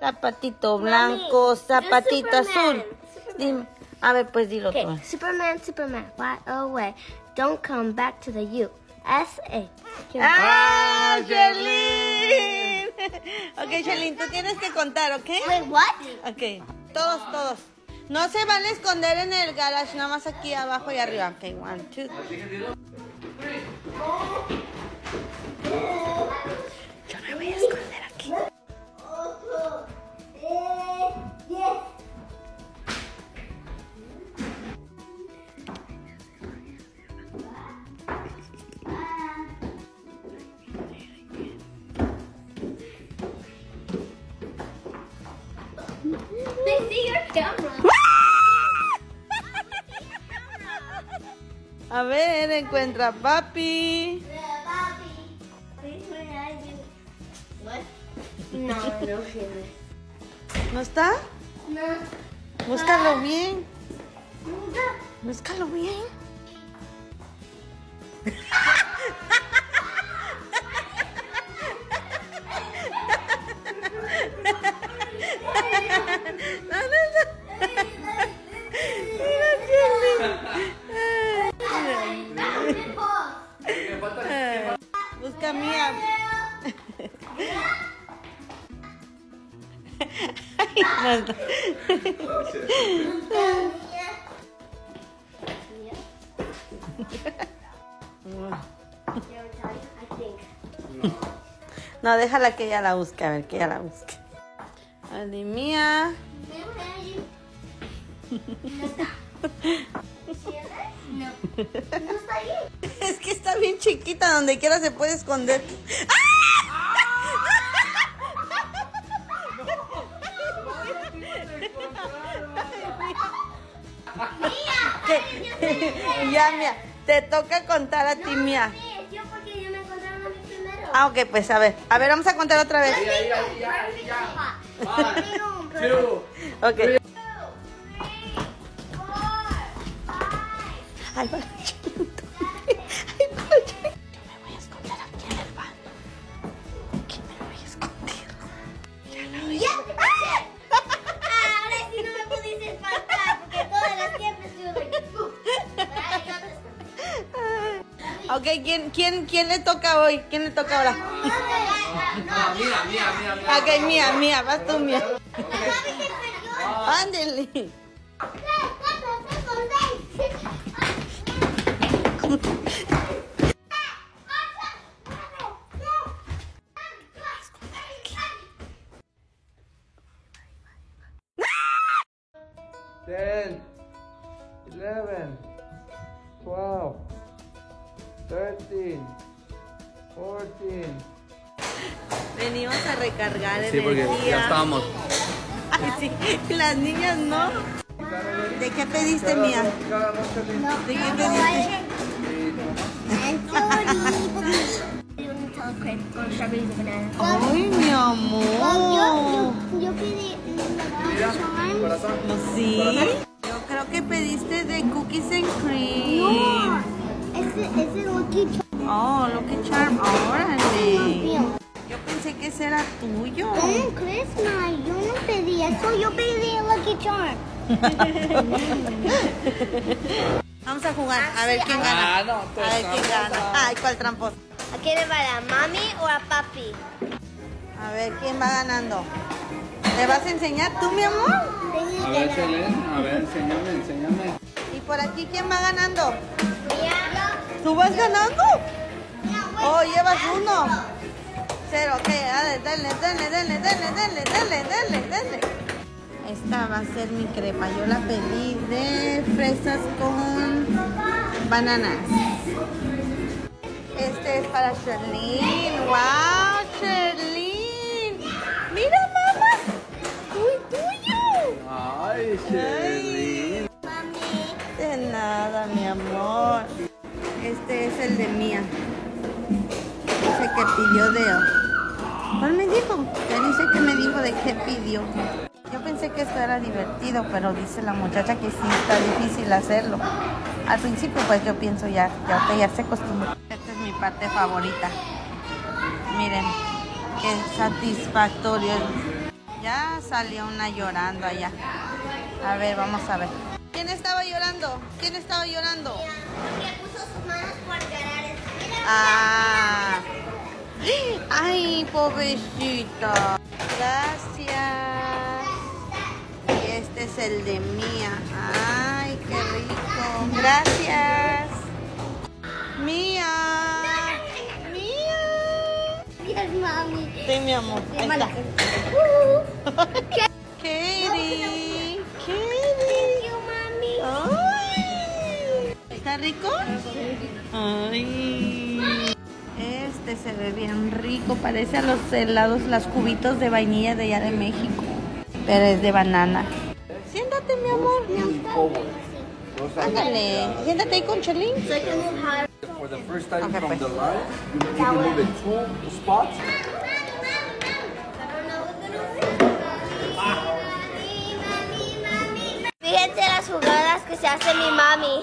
Zapatito blanco, zapatito azul. Dime, a ver, pues dilo Okay, tú. Superman, Superman, fly away. Don't come back to the U. S A. ¡Ah, Sherlyn! Ok, Sherlyn, tú tienes que contar, ¿ok? Wait, what? Ok, todos, todos. No se vale esconder en el garage, nada más aquí abajo y arriba. Ok, one, two. Yo They see your camera. A ver, encuentra a papi. What? No, no. ¿No está? No. Búscalo bien. Búscalo bien. No, no. No, déjala que ella la busque, a ver, que ella la busque. Ay, mía. No. No está ahí. Es que está bien chiquita, donde quiera se puede esconder. ¿Qué? ya, Mía, te toca contar a ti, Mía. Yo porque yo me a mí primero. Ah, ok, pues a ver. A ver, vamos a contar otra vez. Two. Ok. Ok, ¿quién, quién, ¿quién le toca hoy? ¿Quién le toca ahora? Mira, mira, mira. Ok, mía, mía, vas tú, mía. Ándele. Ten, eleven, twelve, thirteen, fourteen. Venimos a recargar Sí, porque energía. ya estábamos. Ay, sí. Las niñas no. ¿De qué pediste, mía? ¿De qué pediste? Ay, mi amor. Yo, yo pedí charm. Corazón. Sí. Yo creo que pediste de cookies and No, cream. Ese, ese Lucky Charm. Oh, Lucky Charm. Órale. Yo pensé que ese era tuyo. ¿Cómo crees, Ma? Yo no pedí eso, yo pedí el Lucky Charm. Vamos a jugar. A ver quién gana. Ah, no, A ver quién gana. Ay, ¿cuál tramposo? ¿A quién le va, a mami o a papi? A ver quién va ganando. ¿Le vas a enseñar tú, mi amor? A ver, Selene, a ver, enséñame, enséñame. ¿Y por aquí quién va ganando? Mía. ¿Tú vas ganando? Oh, llevas uno. Cero, ok, dale, dale, dale, dale, dale, dale, dale, dale, dale. Esta va a ser mi crepa. Yo la pedí de fresas con bananas. Este es para Sherlyn. ¡Wow, Sherlyn! ¡Mira, mamá! ¡Muy tuyo! Ay, Sherlyn. Mami. De nada, mi amor. Este es el de Mía. Dice que pidió de... ¿Cuál me dijo? Dice que me dijo de qué pidió. Yo pensé que esto era divertido, pero dice la muchacha que sí está difícil hacerlo. Al principio pues yo pienso ya, ya, ok, ya se acostumbró. Esta es mi parte favorita. Miren, qué satisfactorio. Ya salió una llorando allá. A ver, vamos a ver. ¿Quién estaba llorando? ¿Quién estaba llorando? Porque puso sus manos por llorar. Mira, Ah. Ay, pobrecita. Gracias. Y este es el de Mía. Ay, qué rico. Gracias. Mía. Mía. mira, mami. Sí, mi amor. Ahí está. Katie. thank Katie. mami. ¿Está rico? Ay. Se ve bien rico. Parece a los helados, las cubitos de vainilla de allá de México. Pero es de banana. Siéntate, mi amor. Ándale. Siéntate ahí con Chelín. For the first time Okay, from pues. the line, you, you can move it two spots. Fíjense las jugadas que se hace mi mami.